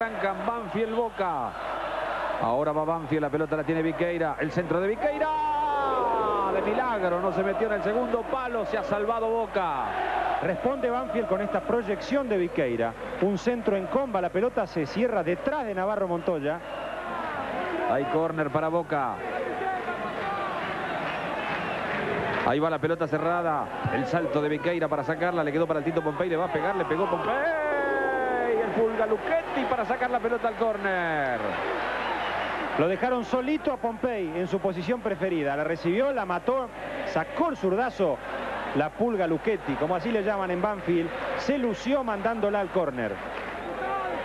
Arrancan Banfield Boca. Ahora va Banfield, la pelota la tiene Viqueira. El centro de Viqueira. De milagro, no se metió en el segundo palo, se ha salvado Boca. Responde Banfield con esta proyección de Viqueira. Un centro en comba, la pelota se cierra detrás de Navarro Montoya. Hay córner para Boca. Ahí va la pelota cerrada. El salto de Viqueira para sacarla. Le quedó para el Tito Pompey. Le va a pegar. Le pegó Pompey. Pulga Luchetti para sacar la pelota al córner. Lo dejaron solito a Pompey en su posición preferida. La recibió, la mató, sacó el zurdazo. La Pulga Luchetti, como así le llaman en Banfield, se lució mandándola al córner.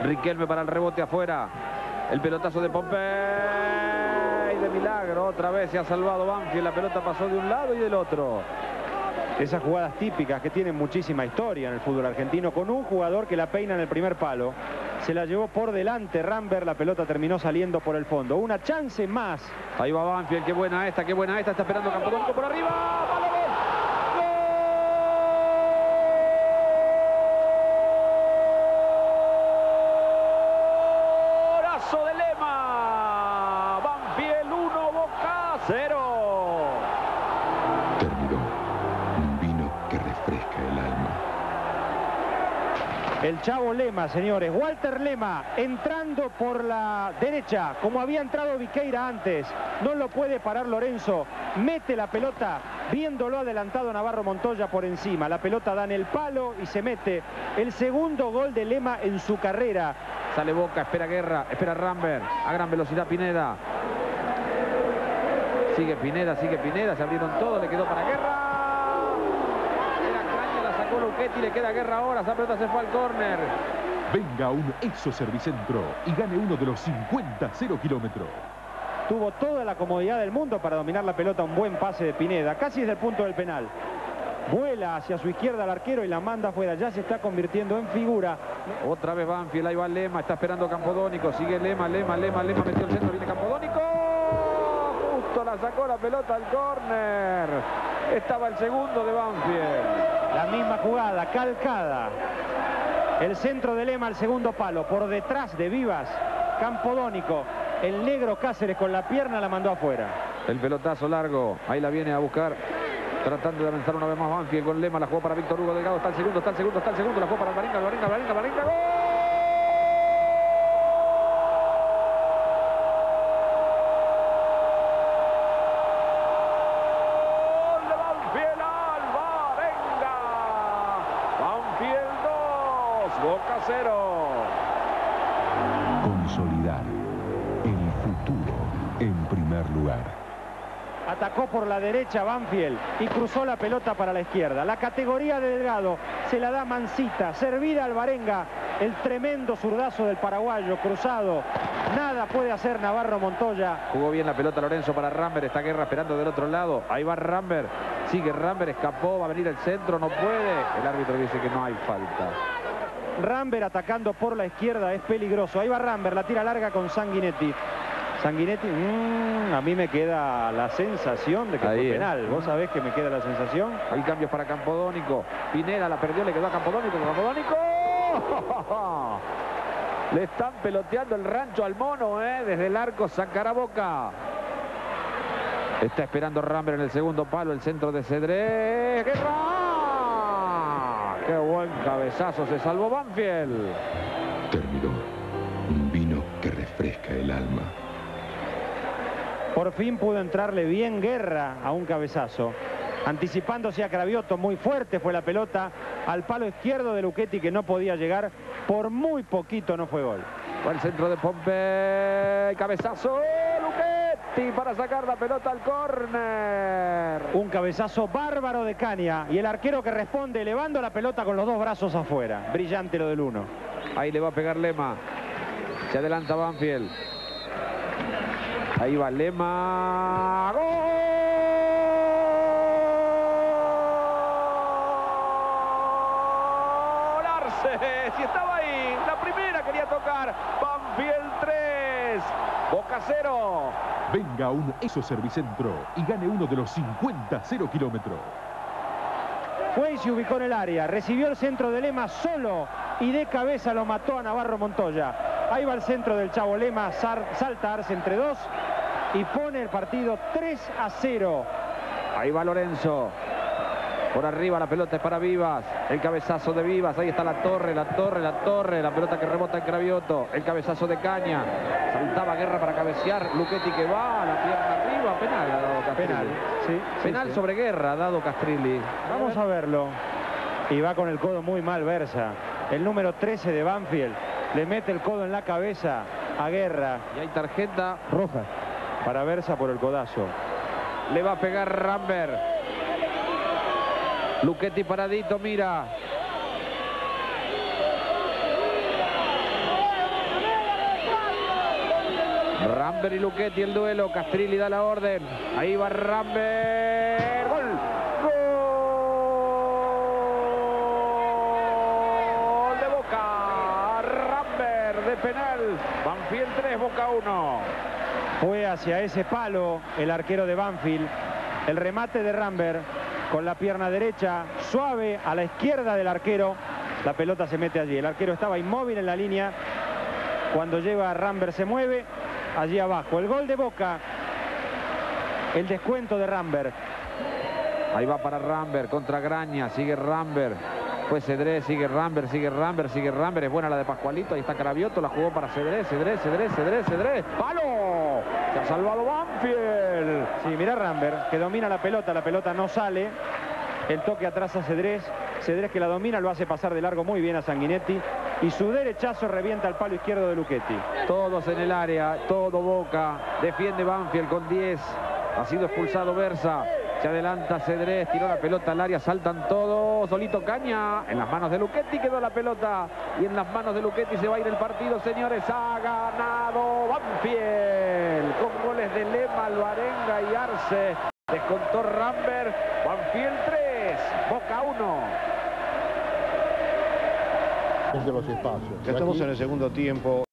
Riquelme para el rebote afuera. El pelotazo de Pompey. De milagro, otra vez se ha salvado Banfield. La pelota pasó de un lado y del otro. Esas jugadas típicas que tienen muchísima historia en el fútbol argentino, con un jugador que la peina en el primer palo. Se la llevó por delante Rambert, la pelota terminó saliendo por el fondo. Una chance más. Ahí va Banfield, qué buena esta, qué buena esta, está esperando Campodónico por arriba. ¡Palo, de Lema. Banfield 1, Boca 0. El Chavo Lema, señores. Walter Lema entrando por la derecha, como había entrado Viqueira antes. No lo puede parar Lorenzo. Mete la pelota, viéndolo adelantado Navarro Montoya por encima. La pelota da en el palo y se mete el segundo gol de Lema en su carrera. Sale Boca, espera Guerra, espera Rambert. A gran velocidad Pineda. Sigue Pineda, sigue Pineda. Se abrieron todos, le quedó para Guerra. Luchetti, le queda guerra ahora, esa pelota se fue al córner. Venga un Exo Servicentro y gane uno de los 50 0 kilómetros. Tuvo toda la comodidad del mundo para dominar la pelota, un buen pase de Pineda, casi desde el punto del penal. Vuela hacia su izquierda el arquero y la manda afuera. Ya se está convirtiendo en figura. Otra vez Banfield, ahí va Lema, está esperando Campodónico. Sigue Lema, Lema, Lema, Lema, metió el centro, viene Campodónico. Justo la sacó la pelota al córner. Estaba el segundo de Banfield. La misma jugada, calcada. El centro de Lema al segundo palo. Por detrás de Vivas, Campodónico. El negro Cáceres con la pierna la mandó afuera. El pelotazo largo. Ahí la viene a buscar. Tratando de avanzar una vez más Banfield con Lema. La jugó para Víctor Hugo Delgado. Está el segundo, está el segundo, está el segundo. La jugó para Alvarenga, Alvarenga, Alvarenga, Alvarenga. ¡Gol! Boca cero. Consolidar el futuro en primer lugar. Atacó por la derecha Banfield y cruzó la pelota para la izquierda. La categoría de Delgado se la da Mancita, servida al Barenga. El tremendo zurdazo del paraguayo cruzado. Nada puede hacer Navarro Montoya. Jugó bien la pelota Lorenzo para Rambert. Está Guerra esperando del otro lado. Ahí va Rambert. Sigue Rambert, escapó, va a venir el centro, no puede. El árbitro dice que no hay falta. Rambert atacando por la izquierda es peligroso. Ahí va Rambert, la tira larga con Sanguinetti. Sanguinetti, mmm, a mí me queda la sensación de que fue penal. ¿Vos sabés que me queda la sensación? Hay cambios para Campodónico. Pineda la perdió, le quedó a Campodónico. Campodónico. Le están peloteando el rancho al mono, ¿eh? Desde el arco Boca. Está esperando Rambert en el segundo palo, el centro de Cedré. ¡Guerra! Qué buen cabezazo, se salvó Banfield. Terminó. Un vino que refresca el alma. Por fin pudo entrarle bien guerra a un cabezazo. Anticipándose a Cravioto, muy fuerte fue la pelota al palo izquierdo de Luchetti que no podía llegar. Por muy poquito no fue gol. Fue el centro de Pompey, cabezazo para sacar la pelota al córner. Un cabezazo bárbaro de Caña y el arquero que responde elevando la pelota con los dos brazos afuera. Brillante lo del uno. Ahí le va a pegar Lema. Se adelanta Banfield. Ahí va Lema. ¡Gol! Arce, si estaba ahí, la primera quería tocar. Banfield 3, Boca 0. Venga un ESO Servicentro y gane uno de los 50 0 kilómetros. Fue y se ubicó en el área, recibió el centro de Lema solo y de cabeza lo mató a Navarro Montoya. Ahí va el centro del Chavo Lema, salta Arce entre dos y pone el partido 3 a 0. Ahí va Lorenzo. Por arriba la pelota es para Vivas. El cabezazo de Vivas. Ahí está la torre, la torre, la torre. La pelota que rebota en Cravioto. El cabezazo de Caña. Saltaba Guerra para cabecear. Luquetti que va. La pierna arriba. Penal ha dado Castrilli. Penal, sí, Penal sobre Guerra ha dado Castrilli. Vamos a verlo. Y va con el codo muy mal Versa. El número 13 de Banfield. Le mete el codo en la cabeza a Guerra. Y hay tarjeta roja para Versa por el codazo. Le va a pegar Rambert. Luchetti paradito, mira. Ramber y Luchetti el duelo. Castrilli da la orden. Ahí va Ramber. ¡Gol! ¡Gol de Boca! Ramber de penal. Banfield 3, Boca 1. Fue hacia ese palo el arquero de Banfield. El remate de Ramber con la pierna derecha, suave a la izquierda del arquero. La pelota se mete allí. El arquero estaba inmóvil en la línea. Cuando lleva a Ramber se mueve allí abajo. El gol de Boca. El descuento de Ramber. Ahí va para Ramber contra Graña. Sigue Ramber. Fue Cedré, sigue Ramber, sigue Ramber, sigue Ramber. Es buena la de Pascualito. Ahí está Carabioto. La jugó para Cedré, Cedré, Cedré, Cedré, Cedré. ¡Palo! Se ha salvado Banfield. Sí, mira Ramber, que domina la pelota. La pelota no sale. El toque atrás a Cedrés. Cedrés que la domina, lo hace pasar de largo muy bien a Sanguinetti. Y su derechazo revienta el palo izquierdo de Luchetti. Todos en el área, todo Boca. Defiende Banfield con 10. Ha sido expulsado Versa. Se adelanta Cedrés, tiró la pelota al área, saltan todos. Solito Caña, en las manos de Luchetti quedó la pelota. Y en las manos de Luchetti se va a ir el partido, señores. Ha ganado Banfield. Goles de Lema, Alvarenga y Arce. Descontó Rambert. Banfield 3, Boca 1. De los espacios. Ya estamos en el segundo tiempo.